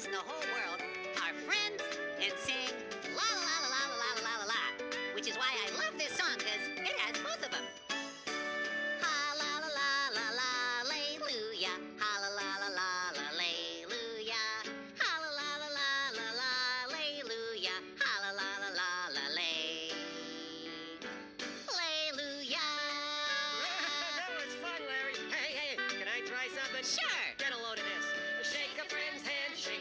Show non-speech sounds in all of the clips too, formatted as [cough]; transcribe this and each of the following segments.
things in the whole world are friends and sing la la la la la la la la la, which is why I love this song because it has both of them. Ha la la la la la, aleluya. Ha la la la la la, aleluya. Ha la la la la la la, aleluya. Ha la la la la la, lay. Aleluya. that was fun, Larry. Hey, hey, can I try something? Sure. Get a load of this. Shake a friend's hand, shake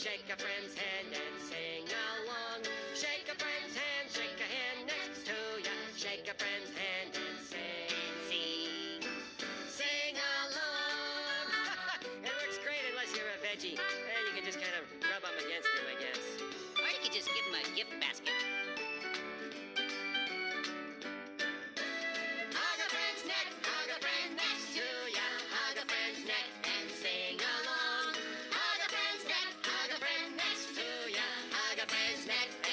Shake a friend's hand and sing along. Shake a friend's hand, shake a hand next to ya. Shake a friend's hand and sing, sing, sing along. [laughs] it works great unless you're a veggie. And you can just kind of Christmas. next